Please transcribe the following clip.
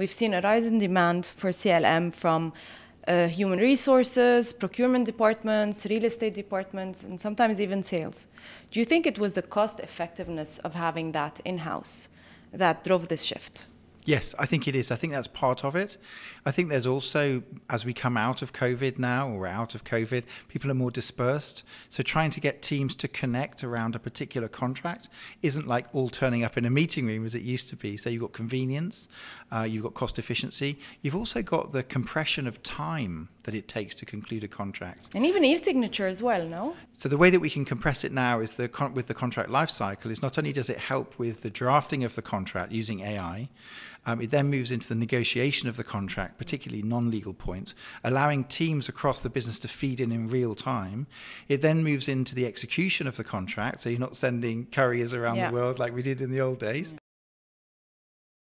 we've seen a rise in demand for CLM from uh, human resources, procurement departments, real estate departments, and sometimes even sales. Do you think it was the cost effectiveness of having that in house that drove this shift? Yes, I think it is. I think that's part of it. I think there's also, as we come out of COVID now, or out of COVID, people are more dispersed. So trying to get teams to connect around a particular contract isn't like all turning up in a meeting room as it used to be. So you've got convenience, uh, you've got cost efficiency, you've also got the compression of time that it takes to conclude a contract. And even e-signature as well, no? So the way that we can compress it now is the con- with the contract lifecycle is not only does it help with the drafting of the contract using AI, um, it then moves into the negotiation of the contract, particularly non-legal points, allowing teams across the business to feed in in real time. It then moves into the execution of the contract, so you're not sending couriers around Yeah. the world like we did in the old days.